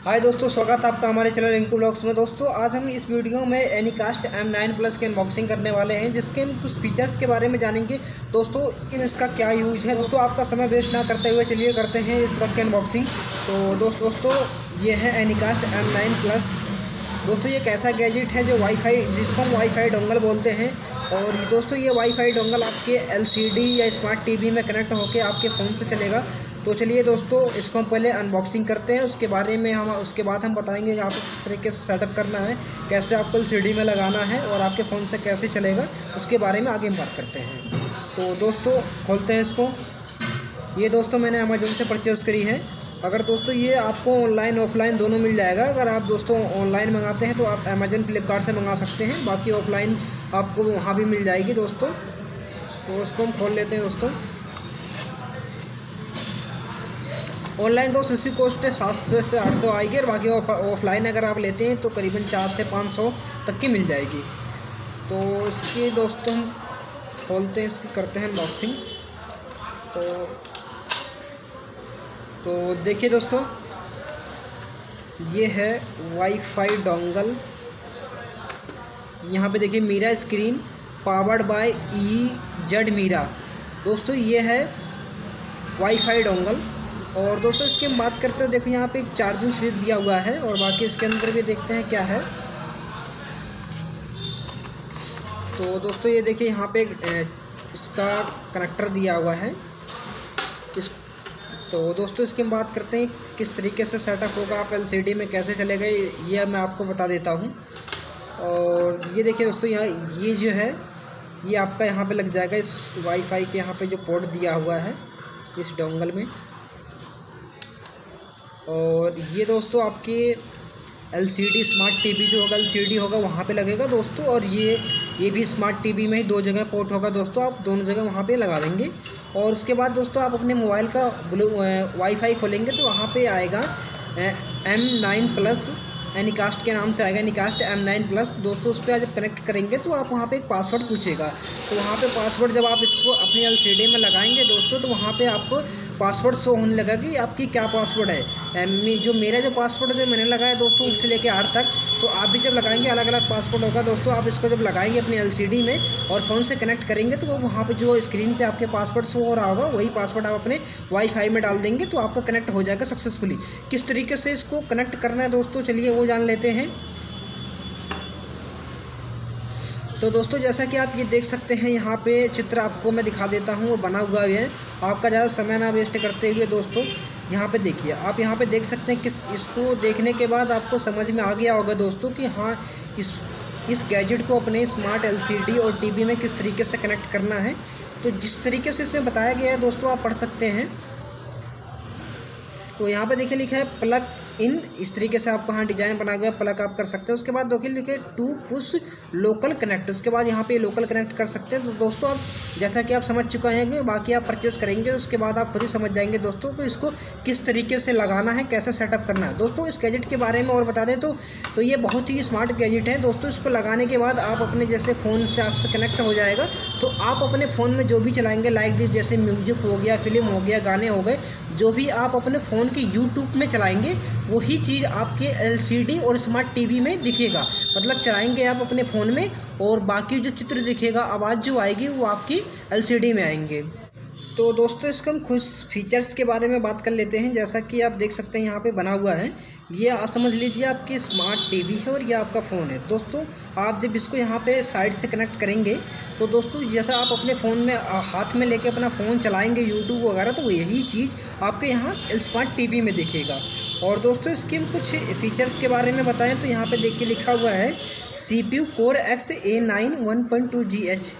हाय दोस्तों, स्वागत है आपका हमारे चैनल रिंकू ब्लॉग्स में। दोस्तों, आज हम इस वीडियो में एनीकास्ट एम नाइन प्लस की अनबॉक्सिंग करने वाले हैं, जिसके हम कुछ फीचर्स के बारे में जानेंगे। दोस्तों, कि इसका क्या यूज़ है? दोस्तों, आपका समय वेस्ट ना करते हुए चलिए करते हैं इस प्रोडक्ट की अनबॉक्सिंग तो दोस्त, दोस्तों, ये है एनीकास्ट एम नाइन प्लस दोस्तों, ये कैसा गैजेट है जो वाईफाई जिसको हम वाईफाई डोंगल बोलते हैं? और दोस्तों, ये वाईफाई डोंगल आपके एलसीडी या स्मार्ट टीवी में कनेक्ट होकर आपके फ़ोन से चलेगा। तो चलिए दोस्तों, इसको हम पहले अनबॉक्सिंग करते हैं। उसके बारे में हम उसके बाद हम बताएँगे यहाँ पर किस तरीके से सेटअप करना है, कैसे आपको एल में लगाना है और आपके फ़ोन से कैसे चलेगा, उसके बारे में आगे हम बात करते हैं। तो दोस्तों, खोलते हैं इसको। ये दोस्तों मैंने अमेजोन से परचेज़ करी है। अगर दोस्तों ये आपको ऑनलाइन ऑफलाइन दोनों मिल जाएगा, अगर आप दोस्तों ऑनलाइन मंगाते हैं तो आप अमेजन फ्लिपकार्ट से मंगा सकते हैं। बाकी ऑफलाइन आपको वहाँ भी मिल जाएगी दोस्तों। तो उसको हम खोल लेते हैं दोस्तों। ऑनलाइन दोस्त इसी कॉस्ट सात सौ से आठ सौ आएगी और बाकी ऑफलाइन अगर आप लेते हैं तो करीबन चार से पाँच सौ तक की मिल जाएगी। तो इसकी दोस्तों हम खोलते हैं, इसकी करते हैं अनबॉक्सिंग तो तो देखिए दोस्तों, ये है वाईफाई डोंगल यहाँ पे देखिए Mira screen powered by E Z Mira. दोस्तों ये है वाईफाई डोंगल और दोस्तों, इसकी हम बात करते हैं देखो, यहाँ पे एक चार्जिंग स्विच दिया हुआ है और बाकी इसके अंदर भी देखते हैं क्या है। तो दोस्तों, ये देखिए, यहाँ पे इसका कनेक्टर दिया हुआ है। इस तो दोस्तों, इसकी हम बात करते हैं किस तरीके से सेटअप होगा, आप एलसीडी में कैसे चलेगा, ये मैं आपको बता देता हूँ। और ये देखिए दोस्तों, यहाँ, ये जो है, ये आपका यहाँ पे लग जाएगा इस वाईफाई के यहाँ पे जो पोर्ट दिया हुआ है, इस डोंगल में। और ये दोस्तों आपके एलसीडी स्मार्ट टीवी जो होगा एलसीडी होगा, वहाँ पे लगेगा दोस्तों। और ये ये भी स्मार्ट टीवी में ही दो जगह पोर्ट होगा दोस्तों। आप दोनों जगह वहाँ पे लगा देंगे। और उसके बाद दोस्तों आप अपने मोबाइल का ब्लू वाईफाई खोलेंगे तो वहाँ पे आएगा एम नाइन प्लस एनिकास्ट के नाम से आएगा एनिकास्ट एम नाइन प्लस दोस्तों उस पर जब कनेक्ट करेंगे तो आप वहाँ पे एक पासवर्ड पूछेगा। तो वहाँ पे पासवर्ड जब आप इसको अपनी एलसीडी में लगाएँगे दोस्तों तो वहाँ पे आपको पासवर्ड शो होने लगा कि आपकी क्या पासवर्ड है? जो मेरा जो पासवर्ड जो मैंने लगाया दोस्तों इससे लेके आर तक तो आप भी जब लगाएँगे अलग अलग पासवर्ड होगा दोस्तों, आप इसको जब लगाएँगे अपनी एलसीडी में और फ़ोन से कनेक्ट करेंगे तो वो वहाँ पर जो स्क्रीन पर आपके पासवर्ड शो हो रहा होगा, वही पासवर्ड आप अपने वाईफाई में डाल देंगे तो आपका कनेक्ट हो जाएगा सक्सेसफुली किस तरीके से इसको कनेक्ट करना है दोस्तों, चलिए वो जान लेते हैं. तो दोस्तों, जैसा कि आप ये देख सकते हैं, यहाँ पे चित्र आपको मैं दिखा देता हूँ, वो बना हुआ है. आपका ज़्यादा समय ना वेस्ट करते हुए दोस्तों, यहाँ पे देखिए, आप यहाँ पे देख सकते हैं किस, इसको देखने के बाद आपको समझ में आ गया होगा दोस्तों कि हाँ इस इस गैजेट को अपने स्मार्ट एलसीडी और टीवी में किस तरीके से कनेक्ट करना है। तो जिस तरीके से इसमें बताया गया है दोस्तों, आप पढ़ सकते हैं। तो यहाँ पे देखिए लिखा है प्लग इन, इस तरीके से आपको यहाँ डिज़ाइन बना गया प्लग आप कर सकते हैं। उसके बाद देखिए लिखे टू पुश लोकल कनेक्ट। उसके बाद यहाँ पे लोकल कनेक्ट कर सकते हैं। तो दोस्तों, आप जैसा कि आप समझ चुके हैं बाकी आप परचेस करेंगे, उसके बाद आप खुद ही समझ जाएँगे दोस्तों तो इसको किस तरीके से लगाना है, कैसे सेटअप करना है। दोस्तों, इस गैजेट के बारे में और बता दें तो तो ये बहुत ही स्मार्ट गैजेट है। दोस्तों, इसको लगाने के बाद आप अपने जैसे फ़ोन से आपसे कनेक्ट हो जाएगा। तो आप अपने फ़ोन में जो भी चलाएँगे, लाइक दिस जैसे म्यूज़िक हो गया, फ़िल्म हो गया, गाने हो गए जो भी आप अपने फ़ोन के यूट्यूब में चलाएँगे, वही चीज़ आपके एलसीडी और स्मार्ट टीवी में दिखेगा। मतलब चलाएँगे आप अपने फ़ोन में और बाकी जो चित्र दिखेगा, आवाज़ जो आएगी, वो आपकी एलसीडी में आएँगे। तो दोस्तों, इसके हम खुश फीचर्स के बारे में बात कर लेते हैं। जैसा कि आप देख सकते हैं, यहाँ पे बना हुआ है। ये समझ लीजिए आपकी स्मार्ट टीवी है और ये आपका फ़ोन है। दोस्तों, आप जब इसको यहाँ पे साइड से कनेक्ट करेंगे तो दोस्तों, जैसा आप अपने फ़ोन में हाथ में लेके अपना फ़ोन चलाएँगे यूट्यूब वगैरह तो यही चीज़ आपके यहाँ स्मार्ट टीवी में दिखेगा। और दोस्तों, इसके हम कुछ फीचर्स के बारे में बताएँ तो यहाँ पे देखिए लिखा हुआ है C P U cortex A nine one point two G H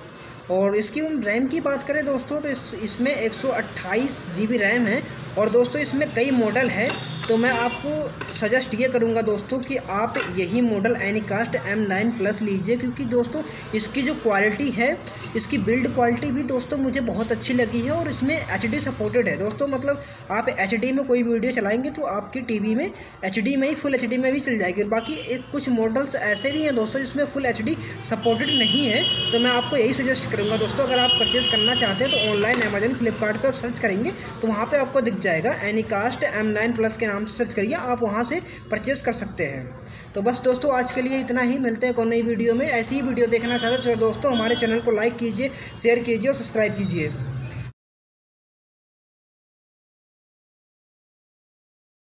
और इसकी हम रैम की बात करें, दोस्तों तो इस, इसमें एक सौ अट्ठाईस जी बी रैम है। और दोस्तों, इसमें कई मॉडल है। तो मैं आपको सजेस्ट ये करूँगा दोस्तों कि आप यही model AnyCast M nine plus लीजिए, क्योंकि दोस्तों इसकी जो क्वालिटी है, इसकी बिल्ड क्वालिटी भी दोस्तों मुझे बहुत अच्छी लगी है और इसमें एचडी सपोर्टेड है। दोस्तों मतलब आप एचडी में कोई वीडियो चलाएँगे तो आपकी टीवी में एचडी में ही फुल HD में भी चल जाएगी। बाकी एक कुछ मॉडल्स ऐसे भी हैं दोस्तों जिसमें फुल HD सपोर्टेड नहीं है तो मैं आपको यही सजेस्ट करूँगा दोस्तों। अगर आप परचेज़ करना चाहते हैं तो ऑनलाइन अमेजन फ्लिपकार्ट पर सर्च करेंगे तो वहाँ पर आपको दिख जाएगा एनिकास्ट एम नाइन प्लस के नाम नाम से सर्च करिए, आप वहाँ से परचेज़ कर सकते हैं। तो बस दोस्तों, आज के लिए इतना ही। मिलते हैं कोई नई वीडियो में। ऐसी ही वीडियो देखना चाहते हैं तो दोस्तों, हमारे चैनल को लाइक कीजिए शेयर कीजिए और सब्सक्राइब कीजिए।